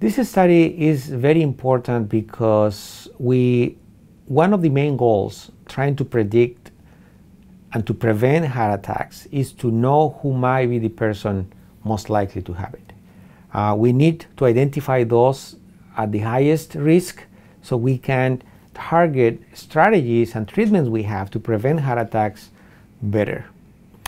This study is very important because we, one of the main goals trying to predict and to prevent heart attacks is to know who might be the person most likely to have it. Uh, we need to identify those at the highest risk so we can target strategies and treatments we have to prevent heart attacks better.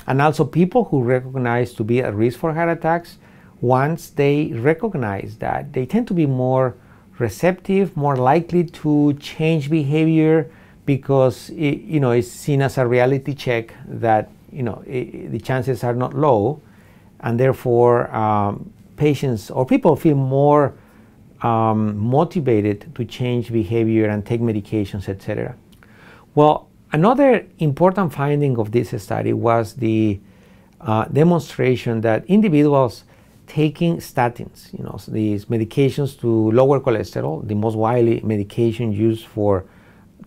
And also people who recognize to be at risk for heart attacks, once they recognize that, they tend to be more receptive, more likely to change behavior because it, you know it's seen as a reality check that you know it, the chances are not low, and therefore um, patients or people feel more um, motivated to change behavior and take medications, etc. Well, another important finding of this study was the uh, demonstration that individuals taking statins, you know, so these medications to lower cholesterol, the most widely medication used for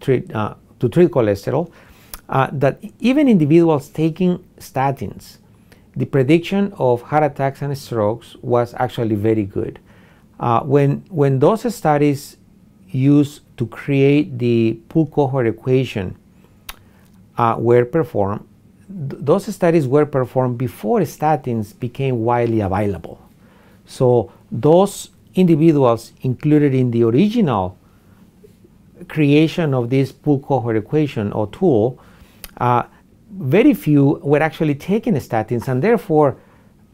treat, uh, to treat cholesterol, uh, that even individuals taking statins, the prediction of heart attacks and strokes was actually very good. Uh, when, when those studies used to create the pooled cohort equation uh, were performed, those studies were performed before statins became widely available. So those individuals included in the original creation of this pooled cohort equation or tool, uh, very few were actually taking statins, and therefore,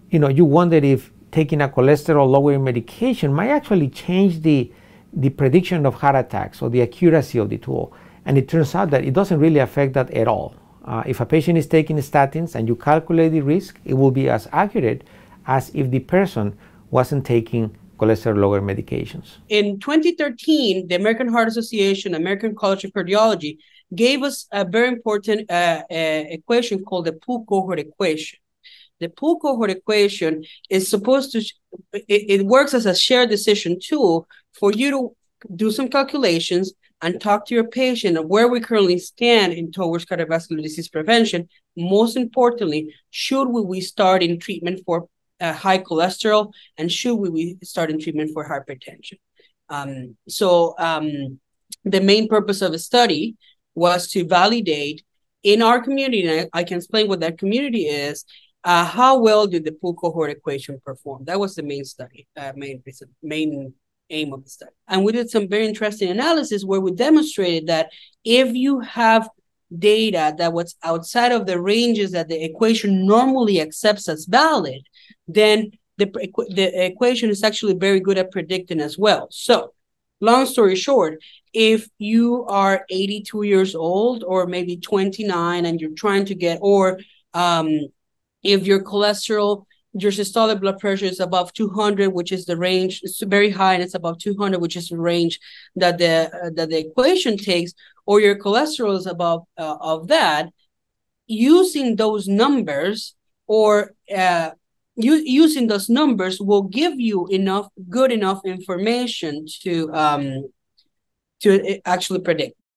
you know, you wondered if taking a cholesterol lowering medication might actually change the, the prediction of heart attacks or the accuracy of the tool. And it turns out that it doesn't really affect that at all. Uh, if a patient is taking statins and you calculate the risk, it will be as accurate as if the person wasn't taking cholesterol lowering medications. In 2013, the American Heart Association, American College of Cardiology, gave us a very important uh, uh, equation called the pooled cohort equation. The pooled cohort equation is supposed to, it, it works as a shared decision tool for you to do some calculations and talk to your patient of where we currently stand in towards cardiovascular disease prevention. Most importantly, should we, we start in treatment for uh, high cholesterol and should we, we start in treatment for hypertension? Um, so um, the main purpose of the study was to validate in our community, and I, I can explain what that community is, uh, how well did the pooled cohort equation perform? That was the main study, uh, main reason, main aim of the study. And we did some very interesting analysis where we demonstrated that if you have data that was outside of the ranges that the equation normally accepts as valid, then the, the equation is actually very good at predicting as well. So, long story short, if you are 82 years old or maybe 29 and you're trying to get, or um, if your cholesterol, your systolic blood pressure is above 200, which is the range, it's very high and it's above 200, which is the range that the uh, that the equation takes, or your cholesterol is above uh, of that, using those numbers or uh, using those numbers will give you enough good enough information to um, to actually predict.